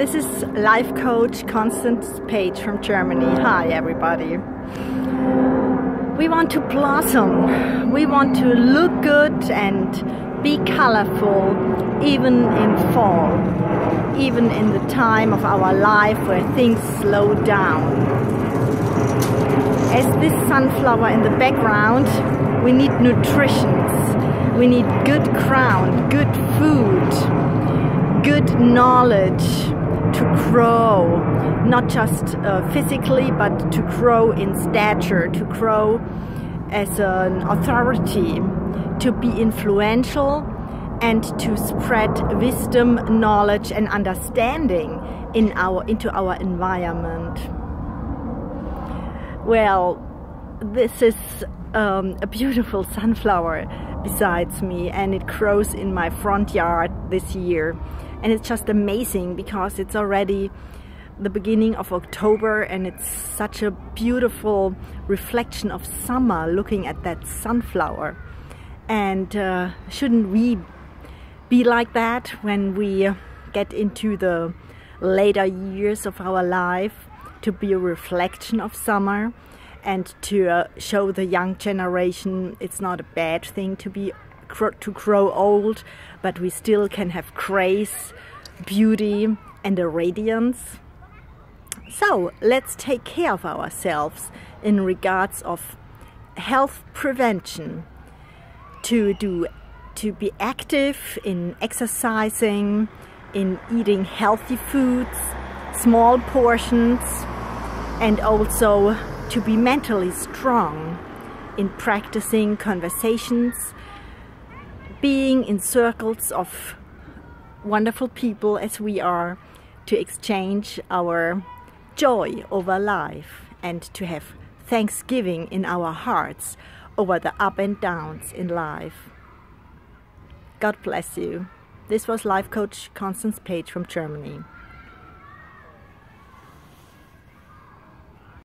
This is life coach Constanze Paige from Germany. Hi everybody. We want to blossom. We want to look good and be colorful even in fall. Even in the time of our life where things slow down. As this sunflower in the background, we need nutrition. We need good ground, good food, good knowledge to grow, not just uh, physically, but to grow in stature, to grow as an authority, to be influential and to spread wisdom, knowledge and understanding in our, into our environment. Well, this is um, a beautiful sunflower besides me and it grows in my front yard this year and it's just amazing because it's already the beginning of October and it's such a beautiful reflection of summer looking at that sunflower. And uh, shouldn't we be like that when we get into the later years of our life to be a reflection of summer and to uh, show the young generation it's not a bad thing to be to grow old but we still can have grace beauty and a radiance. So let's take care of ourselves in regards of health prevention. To do to be active in exercising in eating healthy foods small portions and also to be mentally strong in practicing conversations, being in circles of wonderful people as we are, to exchange our joy over life and to have thanksgiving in our hearts over the up and downs in life. God bless you. This was Life Coach Constanze Paige from Germany.